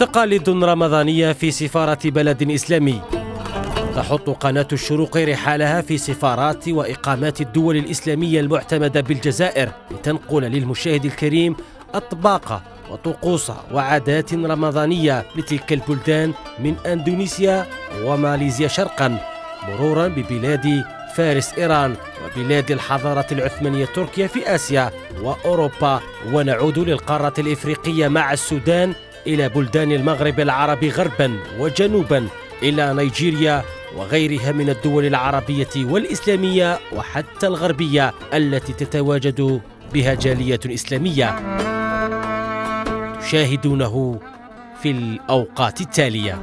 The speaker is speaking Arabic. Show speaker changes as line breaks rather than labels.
تقاليد رمضانية في سفارة بلد إسلامي. تحط قناة الشروق رحالها في سفارات وإقامات الدول الإسلامية المعتمدة بالجزائر لتنقل للمشاهد الكريم أطباق وطقوس وعادات رمضانية لتلك البلدان من أندونيسيا وماليزيا شرقا مرورا ببلاد فارس إيران وبلاد الحضارة العثمانية تركيا في آسيا وأوروبا. ونعود للقارة الإفريقية مع السودان إلى بلدان المغرب العربي غربا وجنوبا إلى نيجيريا وغيرها من الدول العربية والإسلامية وحتى الغربية التي تتواجد بها جالية إسلامية. تشاهدونه في الأوقات التالية.